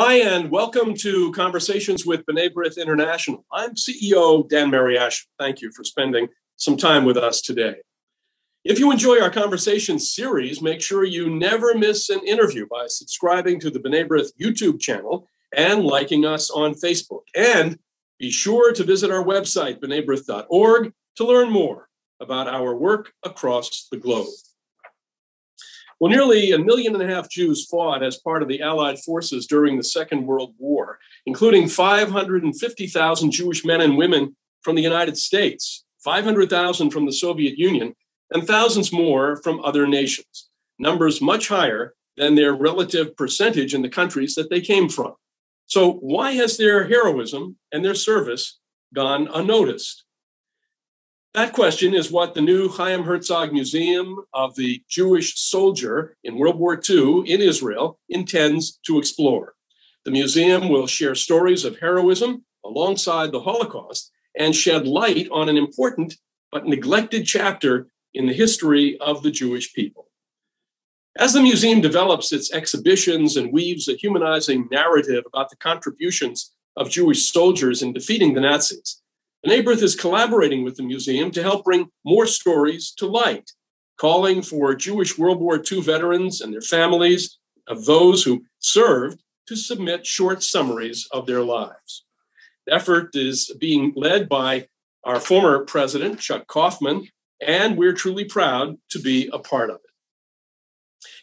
Hi, and welcome to Conversations with B'nai B'rith International. I'm CEO Dan Mariaschin. Thank you for spending some time with us today. If you enjoy our conversation series, make sure you never miss an interview by subscribing to the B'nai B'rith YouTube channel and liking us on Facebook. And be sure to visit our website, bnaibrith.org, to learn more about our work across the globe. Well, nearly a million and a half Jews fought as part of the Allied forces during the Second World War, including 550,000 Jewish men and women from the United States, 500,000 from the Soviet Union, and thousands more from other nations, numbers much higher than their relative percentage in the countries that they came from. So, why has their heroism and their service gone unnoticed? That question is what the new Chaim Herzog Museum of the Jewish Soldier in World War II in Israel intends to explore. The museum will share stories of heroism alongside the Holocaust and shed light on an important but neglected chapter in the history of the Jewish people. As the museum develops its exhibitions and weaves a humanizing narrative about the contributions of Jewish soldiers in defeating the Nazis, B'nai B'rith is collaborating with the museum to help bring more stories to light, calling for Jewish World War II veterans and their families of those who served to submit short summaries of their lives. The effort is being led by our former president, Chuck Kaufman, and we're truly proud to be a part of it.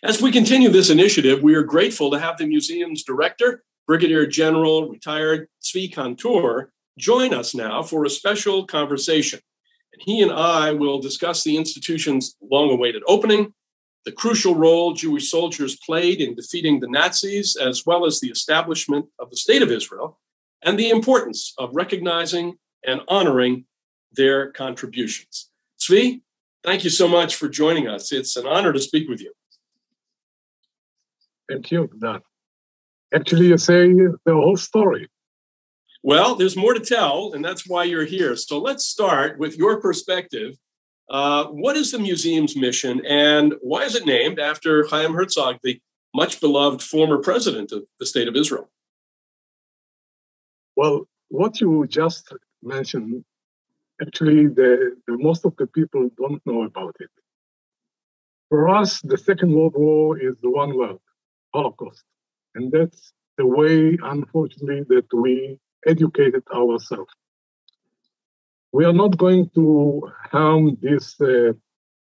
As we continue this initiative, we are grateful to have the museum's director, Brigadier General retired Zvi Kan-Tor, join us now for a special conversation. And he and I will discuss the institution's long awaited opening, the crucial role Jewish soldiers played in defeating the Nazis, as well as the establishment of the State of Israel, and the importance of recognizing and honoring their contributions. Zvi, thank you so much for joining us. It's an honor to speak with you. Thank you, Dan. Actually, you say the whole story. Well, there's more to tell, and that's why you're here. So let's start with your perspective. Uh, what is the museum's mission, and why is it named after Chaim Herzog, the much beloved former president of the state of Israel? Well, what you just mentioned, actually, the, the most of the people don't know about it. For us, the Second World War is the one world, Holocaust, and that's the way, unfortunately, that we educated ourselves. We are not going to harm this uh,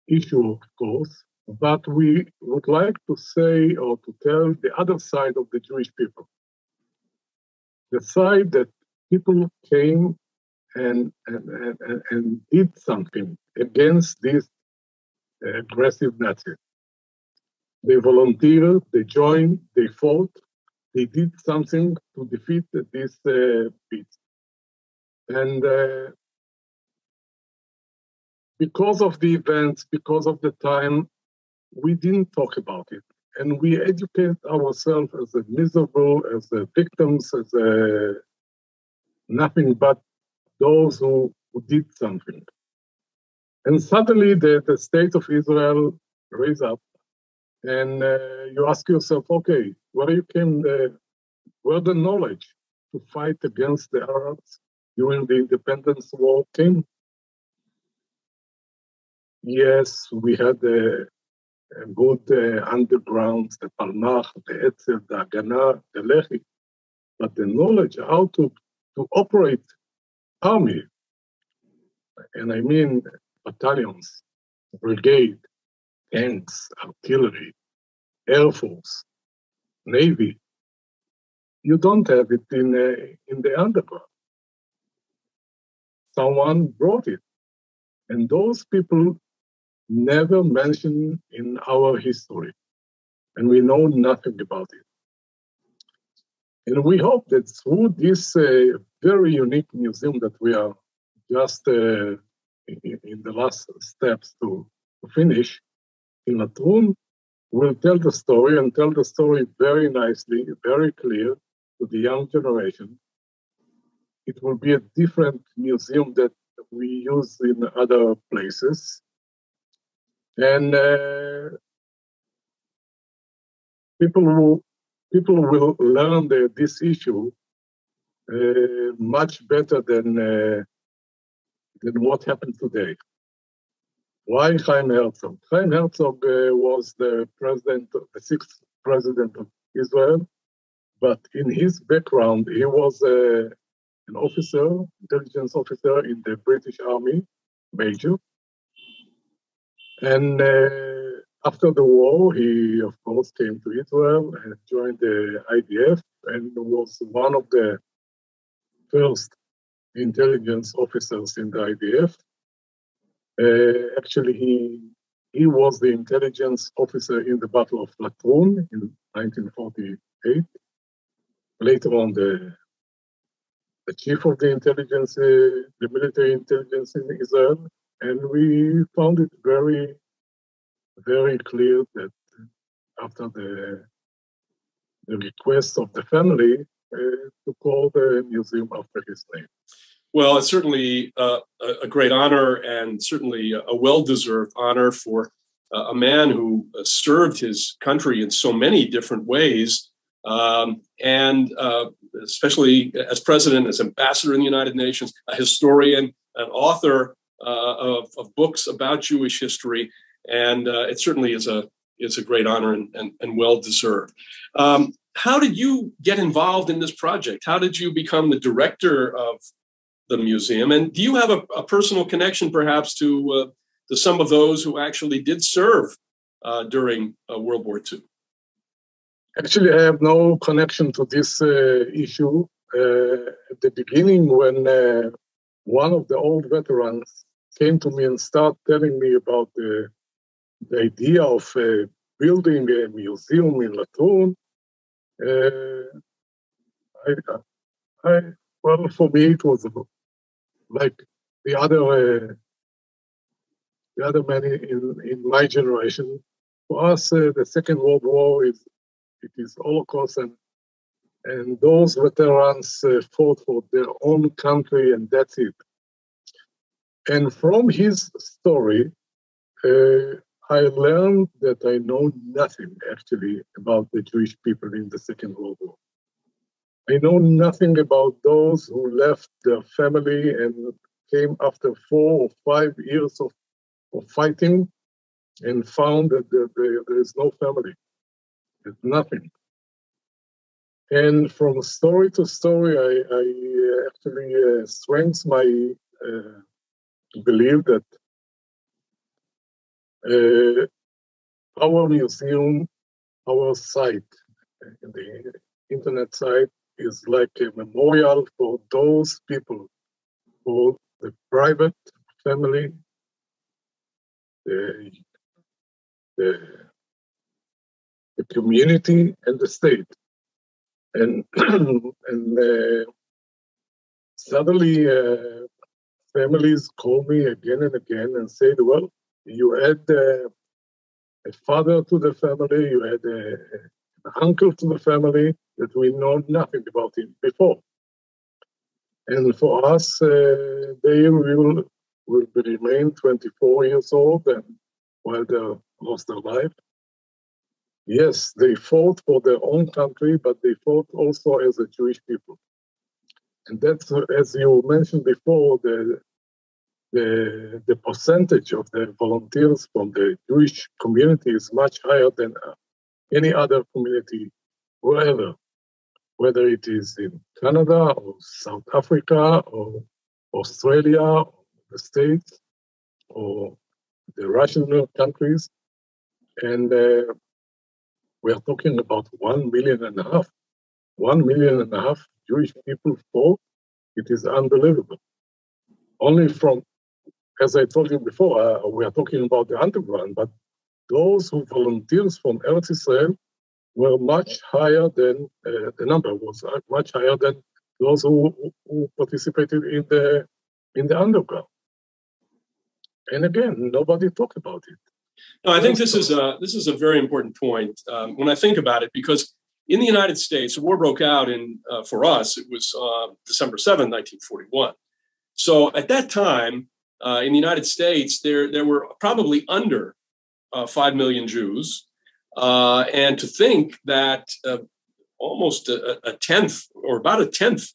issue, of course, but we would like to say or to tell the other side of the Jewish people. The side that people came and, and, and, and did something against these aggressive Nazis. They volunteered, they joined, they fought, they did something to defeat this uh, beast. And uh, because of the events, because of the time, we didn't talk about it. And we educate ourselves as a miserable, as a victims, as a nothing but those who, who did something. And suddenly the, the state of Israel raised up and uh, you ask yourself, okay, where you came, uh, where the knowledge to fight against the Arabs during the independence war came? Yes, we had a, a good uh, underground, the Palmach, the Etzel, the Haganah, the Lehi, but the knowledge how to, to operate army, and I mean battalions, brigade, tanks, artillery, air force, navy. You don't have it in uh, in the underground. Someone brought it, and those people never mentioned in our history, and we know nothing about it. And we hope that through this uh, very unique museum that we are just uh, in, in, the last steps to, to finish, in Latrun will tell the story and tell the story very nicely, very clear to the young generation. It will be a different museum that we use in other places. And uh, people who people will learn the, this issue uh, much better than, uh, than what happened today. Why Chaim Herzog? Chaim Herzog uh, was the president, the sixth president of Israel, but in his background, he was uh, an officer, intelligence officer in the British Army, major. And uh, after the war, he, of course, came to Israel and joined the IDF and was one of the first intelligence officers in the IDF. Uh, actually, he he was the intelligence officer in the Battle of Latrun in 1948. Later on, the the chief of the intelligence, uh, the military intelligence in Israel, and we found it very, very clear that after the the request of the family uh, to call the museum after his name. Well, it's certainly uh, a great honor and certainly a well deserved honor for uh, a man who uh, served his country in so many different ways. Um, and uh, especially as president, as ambassador in the United Nations, a historian, an author uh, of, of, books about Jewish history. And it certainly is a, is a great honor and, and, and well deserved. Um, how did you get involved in this project? How did you become the director of the museum. And do you have a, a personal connection, perhaps, to uh, to some of those who actually did serve uh, during uh, World War II? Actually, I have no connection to this uh, issue. Uh, at the beginning, when uh, one of the old veterans came to me and started telling me about the, the idea of building a museum in Latrun, I, I, well, for me, it was like the other uh, the other many in, in my generation. For us, uh, the Second World War is it is Holocaust, and and those veterans uh, fought for their own country, and that's it. And from his story, uh, I learned that I know nothing actually about the Jewish people in the Second World War. I know nothing about those who left their family and came after four or five years of, of fighting and found that there, there, there is no family. There's nothing. And from story to story, I, I actually uh, strengthen my uh, belief that uh, our museum, our site, the internet site, is like a memorial for those people, for the private family, the, the, the community, and the state. And, and uh, suddenly, uh, families call me again and again and say, well, you add uh, a father to the family, you add a, uncle to the family, that we know nothing about him before. And for us, uh, they will, will remain 24 years old and while they lost their life. Yes, they fought for their own country, but they fought also as a Jewish people. And that's, as you mentioned before, the, the, the percentage of the volunteers from the Jewish community is much higher than any other community wherever whether it is in Canada or South Africa or Australia or the States or the Russian countries. And uh, we are talking about one million and a half. One million and a half Jewish people fought. It is unbelievable. Only from, as I told you before, uh, we are talking about the underground, but those who volunteers from Eretz Israel were much higher than uh, the number was uh, much higher than those who, who participated in the in the underground. And again, nobody talked about it. No, I think this is a this is a very important point um, when I think about it because in the United States, the war broke out in uh, for us it was uh, December 7, 1941. So at that time uh, in the United States, there there were probably under uh, five million Jews, uh, and to think that uh, almost a, a tenth or about a tenth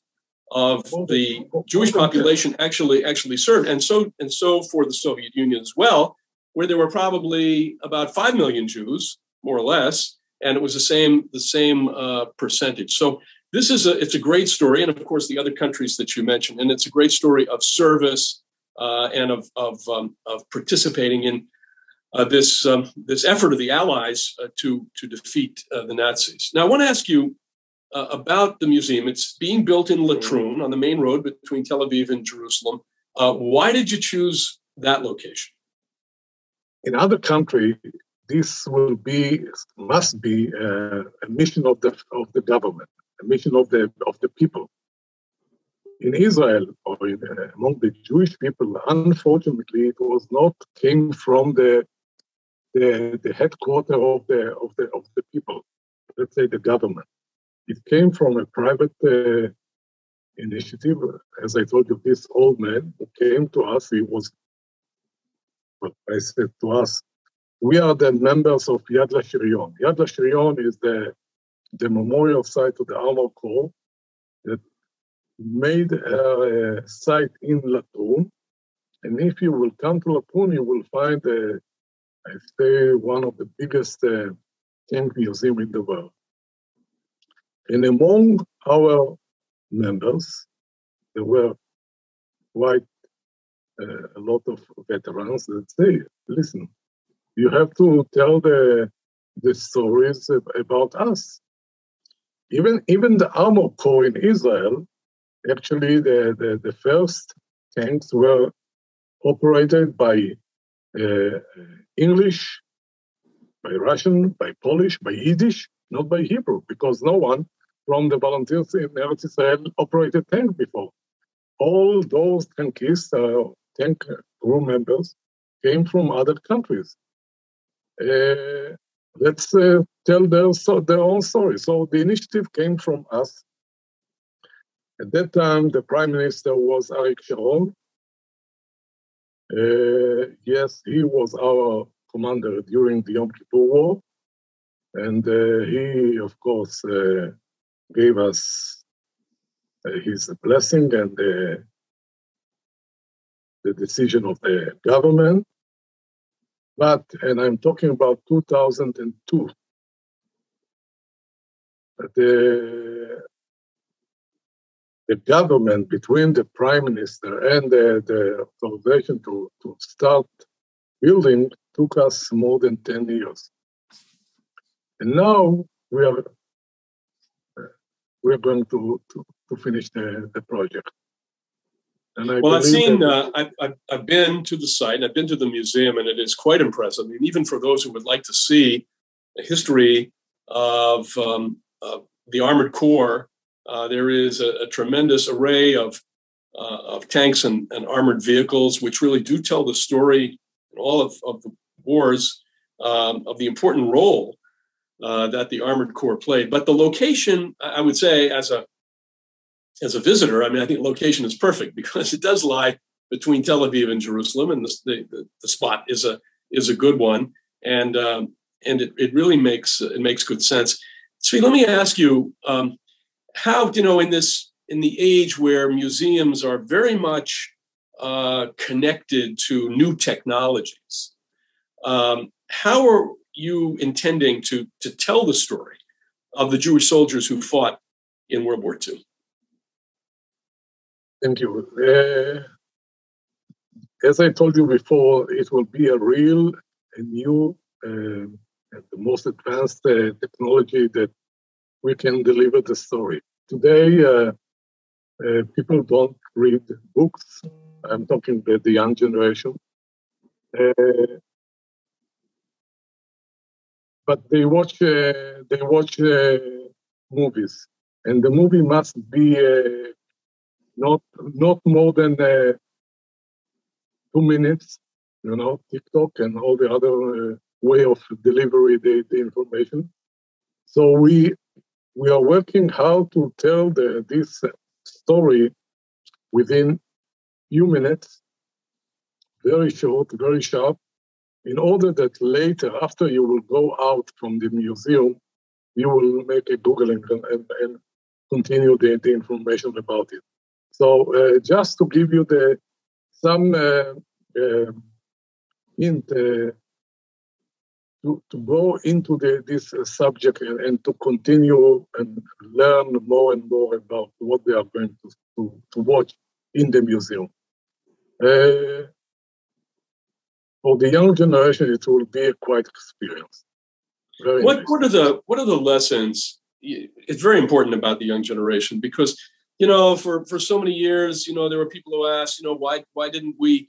of the Jewish population actually actually served, and so and so for the Soviet Union as well, where there were probably about five million Jews, more or less, and it was the same the same uh, percentage. So this is a it's a great story, and of course the other countries that you mentioned, and it's a great story of service uh, and of of, um, of participating in uh, this um, this effort of the Allies uh, to to defeat uh, the Nazis. Now, I want to ask you uh, about the museum. It's being built in Latrun on the main road between Tel Aviv and Jerusalem. Uh, why did you choose that location? In other countries, this will be must be uh, a mission of the of the government, a mission of the of the people. In Israel or in, among the Jewish people, unfortunately, it was not came from the the, the headquarter of the of the of the people. Let's say the government. It came from a private uh, initiative. As I told you, this old man who came to us, he was, what I said to us, we are the members of Yad Lashirion. Yad Lashirion is the, the memorial site of the Armor Corps that made a, a site in Latrun. And if you will come to Latrun, you will find, a, I say, one of the biggest uh, tank museum in the world. And among our members, there were quite uh, a lot of veterans that say, listen, you have to tell the, the stories about us. Even, even the armor corps in Israel, actually the, the, the first tanks were operated by uh, English, by Russian, by Polish, by Yiddish, not by Hebrew, because no one from the volunteers in Eretz Israel operated tank before. All those tankists, uh, tank crew members, came from other countries. Uh, let's uh, tell their, so, their own story. So the initiative came from us. At that time, the prime minister was Arik Sharon. Uh, yes, he was our commander during the Yom Kippur War. And uh, he, of course, uh, gave us uh, his blessing and the, the decision of the government. But, and I'm talking about 2002, the, the government between the prime minister and the, the authorization to, to start building took us more than 10 years. And now we are we're going to, to, to finish the, the project. well, I've seen, uh, I've, I've been to the site and I've been to the museum, and it is quite impressive. I mean, even for those who would like to see the history of, um, of the Armored Corps, uh, there is a, a, tremendous array of, uh, of tanks and, and, armored vehicles, which really do tell the story in all of, of the wars um, of the important role uh, that the Armored Corps played. But the location, I would say, as a as a visitor, I mean, I think location is perfect because it does lie between Tel Aviv and Jerusalem, and the the, the spot is a is a good one, and um, and it, it really makes it makes good sense. Zvi, let me ask you, um, how do you know in this in the age where museums are very much uh, connected to new technologies, um, how are you intending to, to tell the story of the Jewish soldiers who fought in World War II? Thank you. Uh, as I told you before, it will be a real, a new, uh, and the most advanced uh, technology that we can deliver the story. Today, uh, uh, people don't read books. I'm talking about the young generation. Uh, but they watch uh, they watch uh, movies, and the movie must be uh, not not more than two minutes. You know, TikTok and all the other way of delivery the, the information. So we we are working how to tell the, this story within few minutes, very short, very sharp, in order that later, after you will go out from the museum, you will make a Googling and, and, and continue the, the information about it. So uh, just to give you the some uh, uh, hint uh, to, to go into the, this uh, subject and, and, to continue and learn more and more about what they are going to, to, to watch in the museum. Uh, for the young generation, it will be a quite experience. Very what nice. what are the what are the lessons? It's very important about the young generation because you know for for so many years, you know there were people who asked, you know, why why didn't we,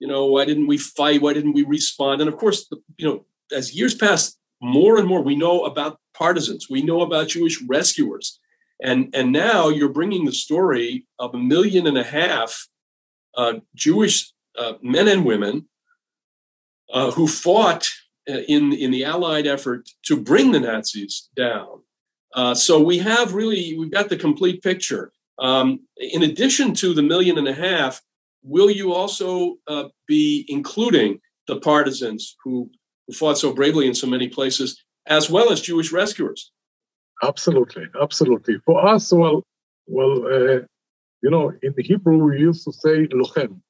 you know, why didn't we fight? Why didn't we respond? And of course, the, you know, as years pass, more and more we know about partisans. We know about Jewish rescuers, and and now you're bringing the story of a million and a half uh, Jewish uh, men and women uh, who fought uh, in, in the Allied effort to bring the Nazis down. Uh, so we have really, we've got the complete picture. Um, in addition to the million and a half, will you also uh, be including the partisans who, who fought so bravely in so many places, as well as Jewish rescuers? Absolutely, absolutely. For us, well, well, uh, you know, in the Hebrew we used to say lochem.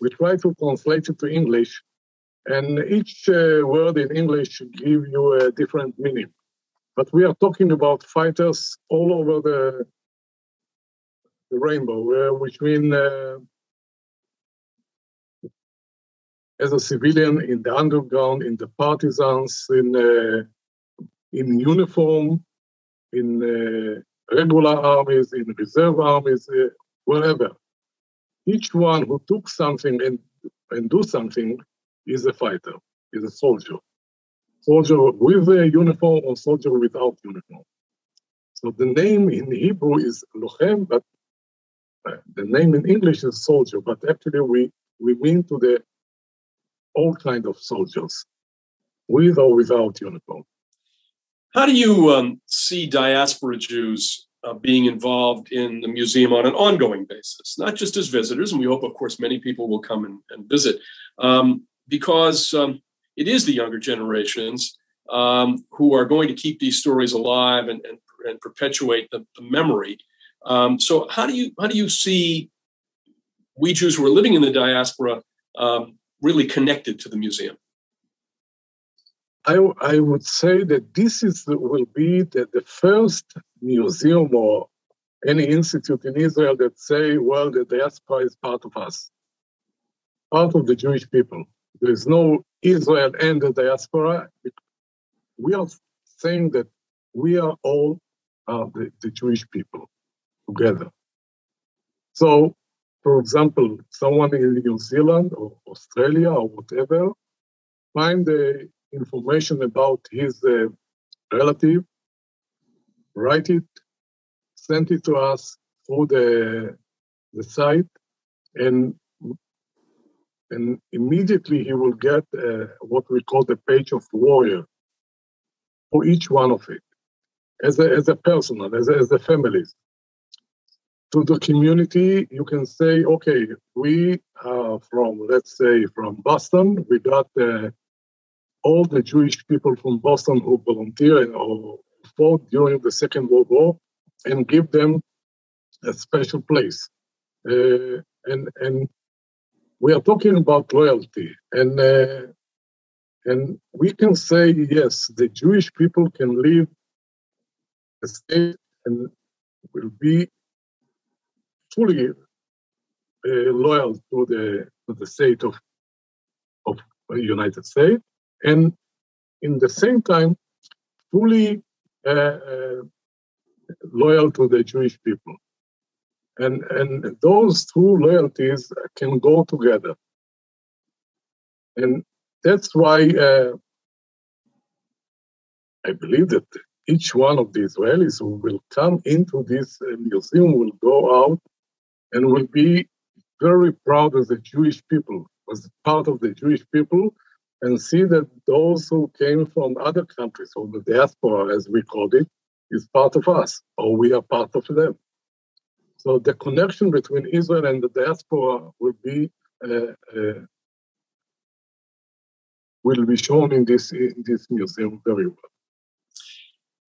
We try to translate it to English and each uh, word in English give you a different meaning. But we are talking about fighters all over the, the rainbow, uh, which mean as a civilian in the underground, in the partisans, in uh, in uniform, in uh, regular armies, in reserve armies, uh, wherever. Each one who took something and and do something is a fighter, is a soldier. Soldier with a uniform or soldier without uniform. So the name in Hebrew is Lochem, but the name in English is soldier, but actually we, we mean to the all kind of soldiers, with or without uniform. How do you um, see diaspora Jews uh, being involved in the museum on an ongoing basis, not just as visitors, and we hope, of course, many people will come and, and visit, um, because um, it is the younger generations um, who are going to keep these stories alive and, and, and perpetuate the, the memory. Um, so, how do you how do you see we Jews who are living in the diaspora um, really connected to the museum? I, I would say that this is will be the, the first museum or any institute in Israel that say, well, the diaspora is part of us, part of the Jewish people. There is no Israel and the diaspora. We are saying that we are all uh, the, the Jewish people together. So, for example, someone in New Zealand or Australia or whatever find the information about his uh, relative, write it, send it to us through the, the site, and and immediately he will get uh, what we call the page of warrior for each one of it, as a, as a personal, as a, as a families. To the community, you can say, okay, we are from, let's say, from Boston. We got uh, all the Jewish people from Boston who volunteered or fought during the Second World War and give them a special place. Uh, and, and we are talking about loyalty, and uh, and we can say yes, the Jewish people can live a state and will be fully uh, loyal to the to the state of of the United States, and in the same time, fully uh, uh loyal to the Jewish people. And, and those two loyalties can go together. And that's why uh, I believe that each one of the Israelis who will come into this museum will go out and will be very proud as a Jewish people, as part of the Jewish people, and see that those who came from other countries, or the diaspora as we called it, is part of us, or we are part of them. So the connection between Israel and the diaspora will be uh, uh, will be shown in this in this museum very well.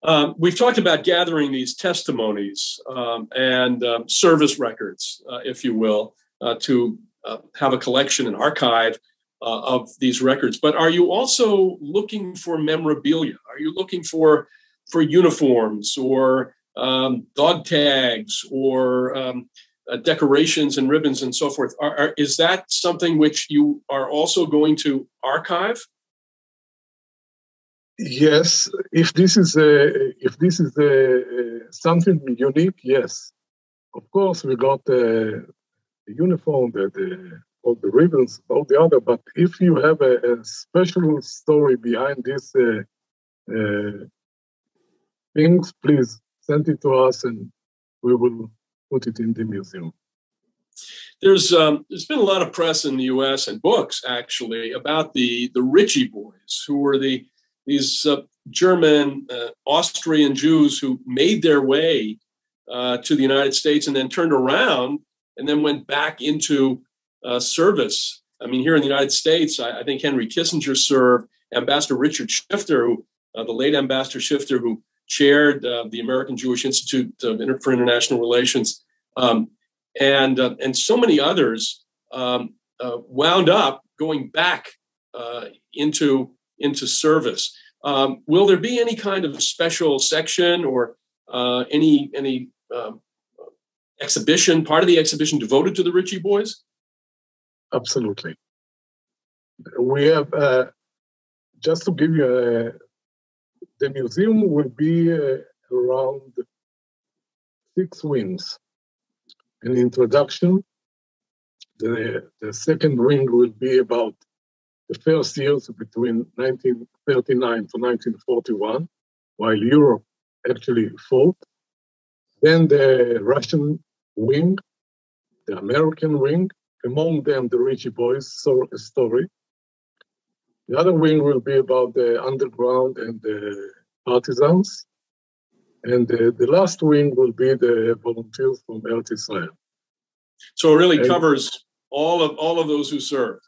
Um, we've talked about gathering these testimonies um, and um, service records, uh, if you will, uh, to uh, have a collection, and archive uh, of these records. But are you also looking for memorabilia? Are you looking for for uniforms or um, dog tags or um, uh, decorations and ribbons and so forth? Are, are, is that something which you are also going to archive? Yes, if this is a, if this is a, something unique, yes. Of course, we got the, uniform, the, the, all the ribbons, all the other. But if you have a, a special story behind this uh, uh, things, please send it to us, and we will put it in the museum. There's um, there's been a lot of press in the U.S. and books actually about the the Ritchie boys, who were the these uh, German, uh, Austrian Jews who made their way uh, to the United States and then turned around and then went back into uh, service. I mean, here in the United States, I, I think Henry Kissinger served, Ambassador Richard Schifter, who, uh, the late Ambassador Schifter, who chaired the American Jewish Institute for International Relations, um, and, and so many others um, wound up going back into into service. Um, will there be any kind of special section or uh, any any um, exhibition, part of the exhibition devoted to the Ritchie boys? Absolutely. We have uh, just to give you a, the museum will be uh, around six wings. An introduction. The, the second wing will be about the first years between 1939 to 1941, while Europe actually fought. Then the Russian wing, the American wing, among them the Ritchie Boys saw a story. The other wing will be about the underground and the partisans. And the, the last wing will be the volunteers from Eretz Israel. So it really and, covers all of all of those who served.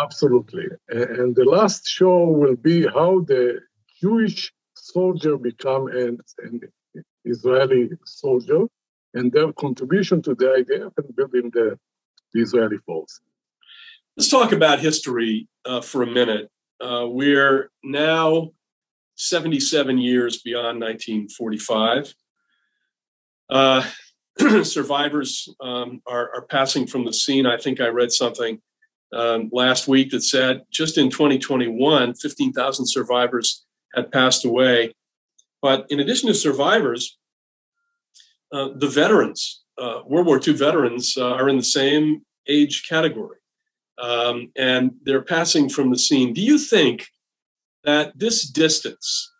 Absolutely. And the last show will be how the Jewish soldier become an, an Israeli soldier and their contribution to the IDF and building the, the Israeli force. Let's talk about history uh, for a minute. Uh, we're now 77 years beyond 1945. Uh, survivors um, are, are, passing from the scene. I think I read something um, last week that said just in 2021, 15,000 survivors had passed away. But in addition to survivors, uh, the veterans, uh, World War II veterans, uh, are in the same age category. Um, and they're passing from the scene. Do you think that this distance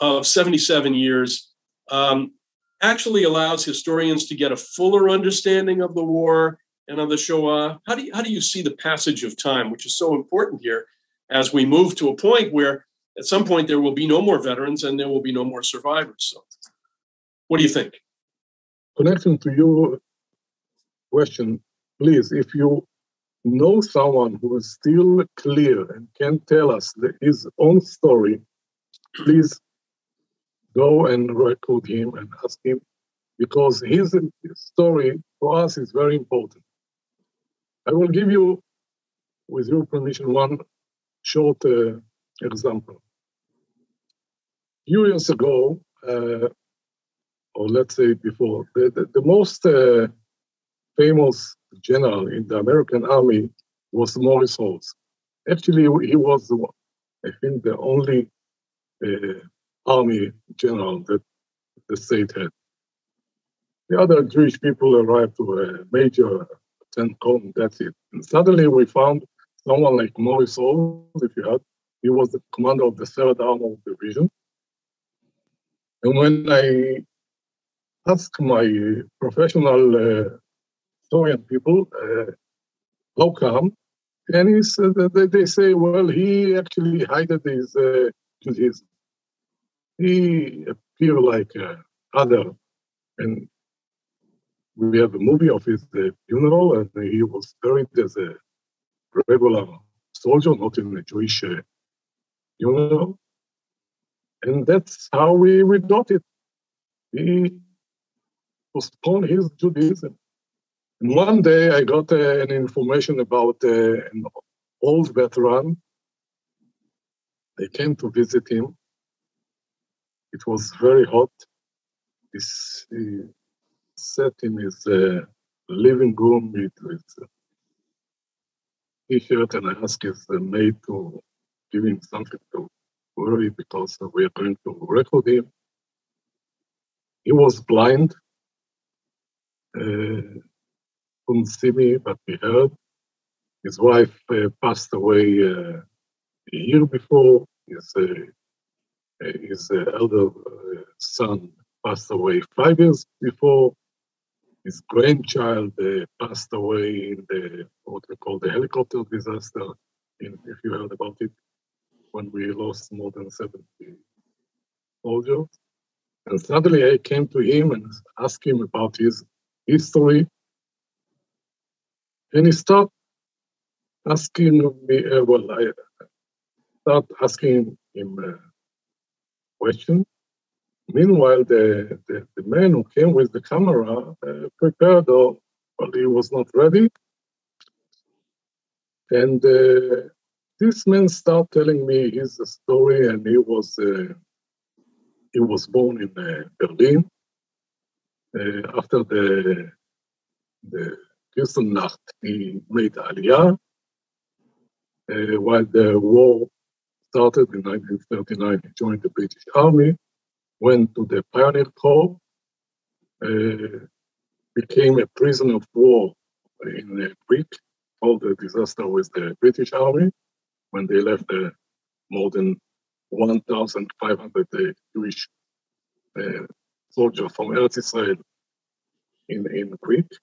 of 77 years um, actually allows historians to get a fuller understanding of the war and on the Shoah. How do you, how do you see the passage of time, which is so important here, as we move to a point where at some point there will be no more veterans and there will be no more survivors? So, what do you think? Connecting to your question, please, if you know someone who is still clear and can tell us his own story, please go and record him and ask him because his story for us is very important. I will give you, with your permission, one short uh, example. A few years ago, uh, or let's say before, the, the, the most uh, famous general in the American army was Morris Rose. Actually, he was, I think, the only uh, army general that the state had. The other Jewish people arrived to a major CENTCOM, that's it. And suddenly we found someone like Morris Rose, if you had, he was the commander of the third armored division. And when I asked my professional uh, historian people, uh, how come? And he said that they say, well, he actually hid his uh, Judaism. He appeared like uh, other, and we have a movie of his uh, funeral, and he was buried as a regular soldier, not in a Jewish uh, funeral. And that's how we, we got it. He postponed his Judaism. And one day I got uh, an information about uh, an old veteran. They came to visit him. It was very hot. He's, he sat in his uh, living room with his t-shirt and I asked his maid to give him something to worry because we are going to record him. He was blind, uh, couldn't see me, but he heard. His wife uh, passed away uh, a year before. His, uh, his elder uh, son passed away five years before. His grandchild uh, passed away in the what we call the helicopter disaster. In, if you heard about it, when we lost more than 70 soldiers. And suddenly I came to him and asked him about his history. And he stopped asking me, uh, well, I start asking him a question. Meanwhile, the, the, the, man who came with the camera uh, prepared, or he was not ready. And uh, this man started telling me his story, and he was uh, he was born in uh, Berlin uh, after the the Kristallnacht. He made Aliyah uh, while the war started in 1939. He joined the British Army, went to the Pioneer Corps, uh, became a prisoner of war in a Greek. All the disaster with the British Army when they left uh, more than 1,500 uh, Jewish uh, soldiers from Eretz Israel in, in Crete.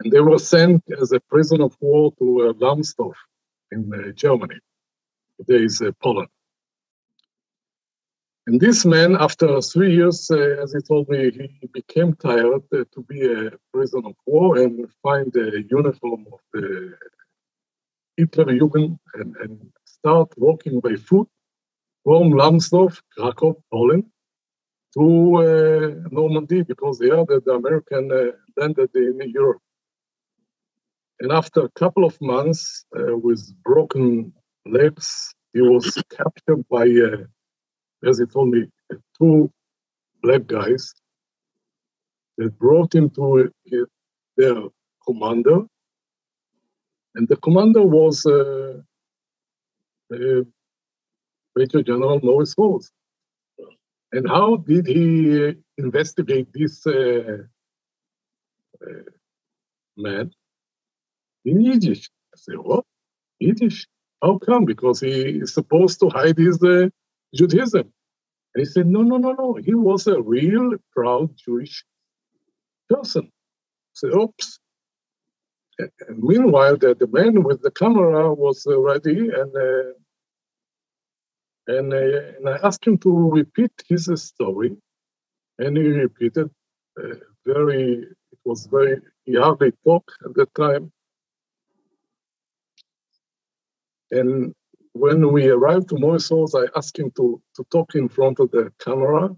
And they were sent as a prisoner of war to uh, Lamsdorf in uh, Germany. Today is uh, Poland. And this man, after three years, uh, as he told me, he became tired uh, to be a prisoner of war and find the uniform of the Hitlerjugend and, and start walking by foot from Lamsdorf, Krakow, Poland, to uh, Normandy because they are the, the American uh, landed in Europe. And after a couple of months uh, with broken legs, he was captured by, uh, as told me, two black guys that brought him to his, their commander and the commander was uh, uh, Major General Morris Rose. And how did he investigate this uh, uh, man? In Yiddish. I said, what? Yiddish? How come? Because he is supposed to hide his uh, Judaism. And he said, no, no, no, no. He was a real proud Jewish person. I said, oops. And meanwhile, the, the man with the camera was uh, ready, and uh, and, uh, and I asked him to repeat his story, and he repeated very. It was very. He hardly talked at the time, and when we arrived to Moisos, I asked him to, to talk in front of the camera.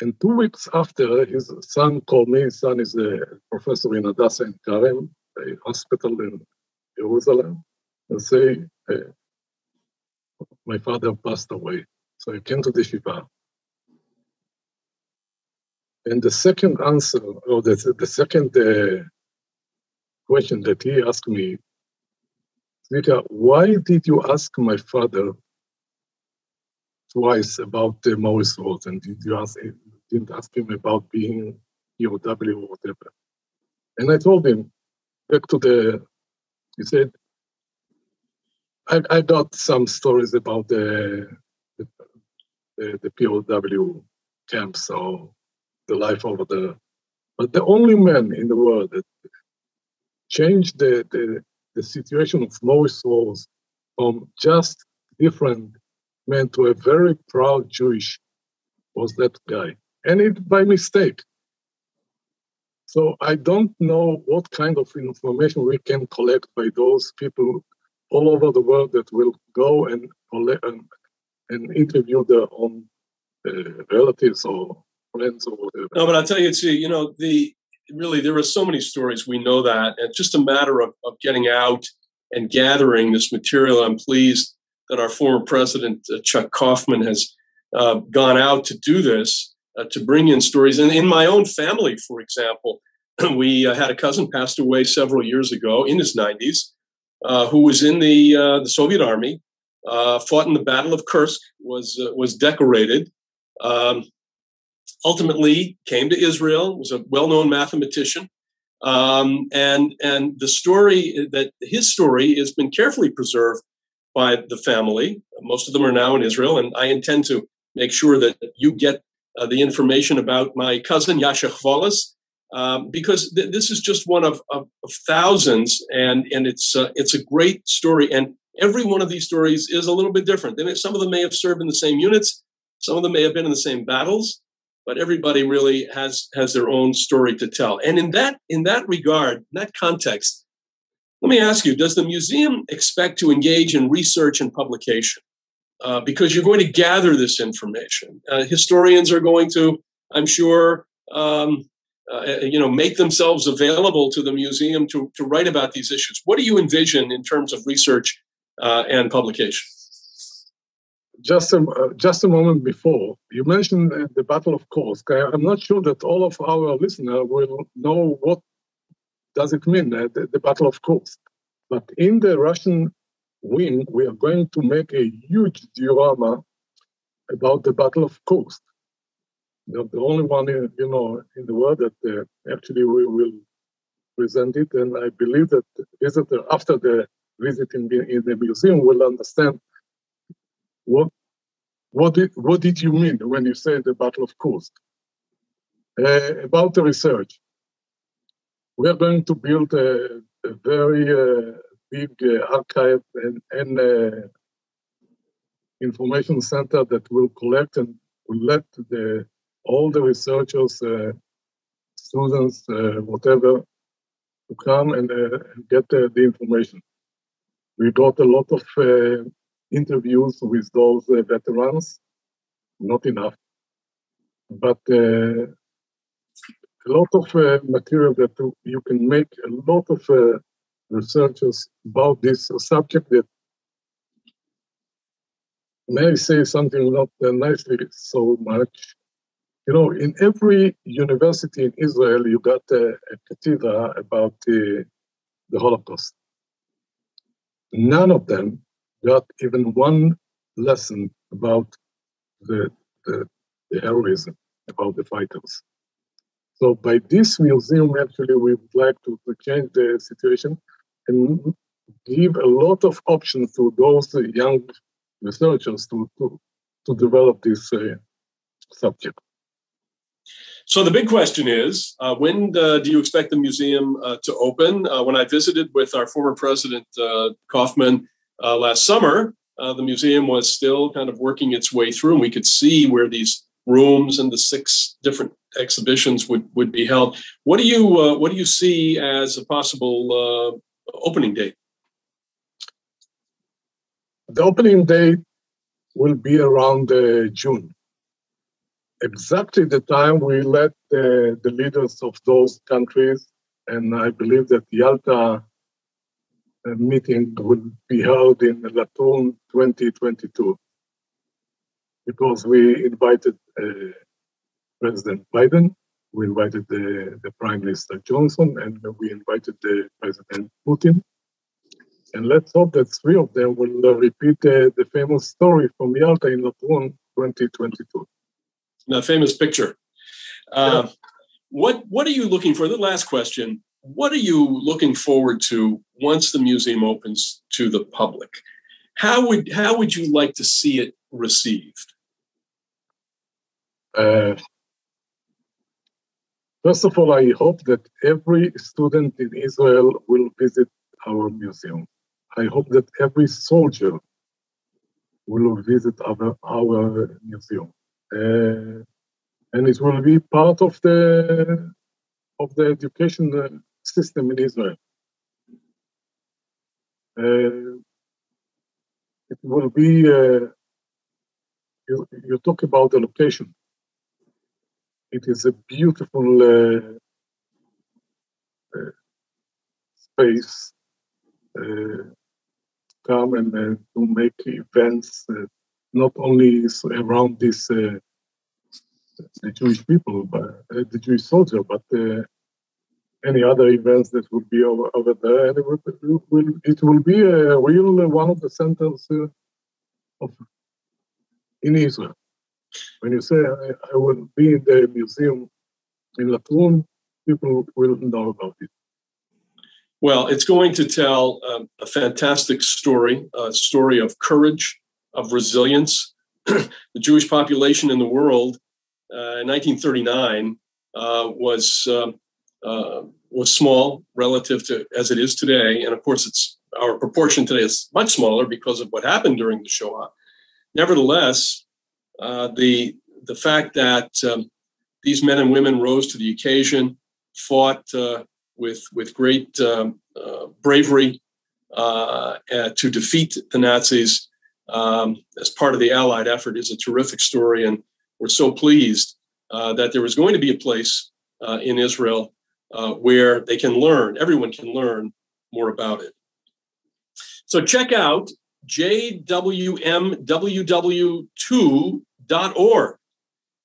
And two weeks after, his son called me. His son is a professor in Hadassah Ein Kerem, a hospital in Jerusalem, and say, hey, my father passed away. So I came to the Shiva. And the second answer, or the, the second uh, question that he asked me, Zika, why did you ask my father twice about the Morris Rose, and did you ask didn't ask him about being POW or whatever. And I told him, back to the, he said, I, I got some stories about the, the, the, the POW camps or the life over there. But the only man in the world that changed the, the, the situation of Morris Rose from just different men to a very proud Jewish was that guy and it by mistake. So I don't know what kind of information we can collect by those people all over the world that will go and and and interview their own uh, relatives or friends or whatever. No, but I'll tell you, see, you know, the really there are so many stories. We know that, it's just a matter of, of getting out and gathering this material. I'm pleased that our former president uh, Chuck Kaufman has uh, gone out to do this, uh, to bring in stories. And in my own family, for example, we uh, had a cousin passed away several years ago in his 90s, uh, who was in the uh, the Soviet army, fought in the Battle of Kursk, was was decorated. Um, ultimately came to Israel, was a well-known mathematician. Um, and and the story that his story has been carefully preserved by the family. Most of them are now in Israel, and I intend to make sure that you get uh, the information about my cousin Yasha Chvalas, um, because th- this is just one of, of, of thousands, and and it's uh, it's a great story, and every one of these stories is a little bit different. And some of them may have served in the same units, some of them may have been in the same battles, but everybody really has has their own story to tell. And in that in that regard, in that context, let me ask you: Does the museum expect to engage in research and publication? Uh, because you're going to gather this information. Uh, historians are going to, I'm sure, um, uh, you know, make themselves available to the museum to, to write about these issues. What do you envision in terms of research uh, and publication? Just a, uh, just a moment before, you mentioned uh, the Battle of Kursk. I, am not sure that all of our listeners will know what does it mean, uh, the, the, Battle of Kursk. But in the Russian wing, we are going to make a huge diorama about the Battle of Kursk. The, the only one, in, you know, in the world that uh, actually we will present it. And I believe that visitor, after the visit in, in the museum, will understand what what did, what did you mean when you said the Battle of Kursk? Uh, about the research, we are going to build a, a very uh, big uh, archive and, and uh, information center that will collect and will let the, all the researchers, uh, students, uh, whatever, to come and, and get the information. We got a lot of interviews with those uh, veterans, not enough, but uh, a lot of uh, material that you can make a lot of researchers about this subject that may say something not uh, nicely so much. You know, in every university in Israel, you got a, a cathedra about uh, the Holocaust. None of them got even one lesson about the, the, the heroism, about the fighters. So by this museum, actually, we would like to, to change the situation and give a lot of options to those young researchers to, to, to develop this uh, subject. So the big question is, uh, when uh, do you expect the museum uh, to open? Uh, when I visited with our former president uh, Kaufman uh, last summer, uh, the museum was still kind of working its way through, and we could see where these rooms and the six different exhibitions would, would be held. What do you uh, what do you see as a possible uh, opening date? The opening date will be around uh, June. Exactly the time we let the leaders of those countries, and I believe that Yalta meeting will be held in Latroun 2022 because we invited uh, President Biden, we invited the, the Prime Minister Johnson, and we invited the President Putin. And let's hope that three of them will uh, repeat uh, the famous story from Yalta in Latroun 2022. The famous picture. Uh, yeah. What What are you looking for? The last question what are you looking forward to once the museum opens to the public? How would how would you like to see it received? Uh, first of all, I hope that every student in Israel will visit our museum. I hope that every soldier will visit our, our museum. Uh, and it will be part of the of the education system in Israel. Uh, it will be uh, you, you talk about the location. It is a beautiful uh, uh, space uh, come and uh, to make events not only around this the Jewish people, but the Jewish soldier, but any other events that will be over, over there, and it will, it will, it will be a real one of the centers of in Israel. When you say I, I will be in the museum in Latrun, people will know about it. Well, it's going to tell um, a fantastic story, a story of courage, of resilience. the Jewish population in the world uh, in 1939 uh, was um, uh, was small relative to as it is today, and of course, it's our proportion today is much smaller because of what happened during the Shoah. Nevertheless, uh, the the fact that um, these men and women rose to the occasion, fought uh, with with great um, uh, bravery uh, to defeat the Nazis um, as part of the Allied effort is a terrific story, and we're so pleased that there was going to be a place in Israel uh, where they can learn. Everyone can learn more about it. So check out jwmww2.org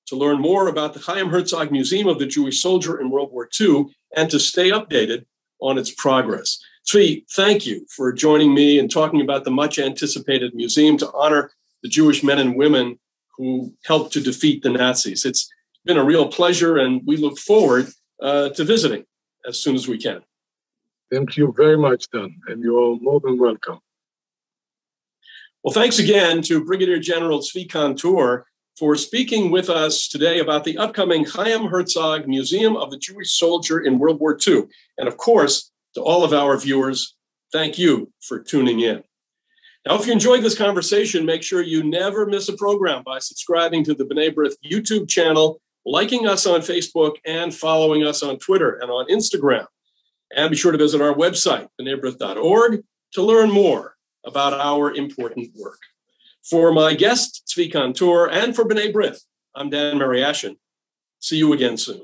to learn more about the Chaim Herzog Museum of the Jewish Soldier in World War II and to stay updated on its progress. Zvi, thank you for joining me and talking about the much anticipated museum to honor the Jewish men and women who helped to defeat the Nazis. It's been a real pleasure, and we look forward uh, to visiting as soon as we can. Thank you very much, Dan, and you're more than welcome. Well, thanks again to Brigadier General Zvi Kan-Tor for speaking with us today about the upcoming Chaim Herzog Museum of the Jewish Soldier in World War II. And of course, to all of our viewers, thank you for tuning in. Now, if you enjoyed this conversation, make sure you never miss a program by subscribing to the B'nai B'rith YouTube channel, liking us on Facebook, and following us on Twitter and on Instagram. And be sure to visit our website, b'naibrith.org, to learn more about our important work. For my guest, Zvi Kan-Tor, and for B'nai B'rith, I'm Dan Mariaschin. See you again soon.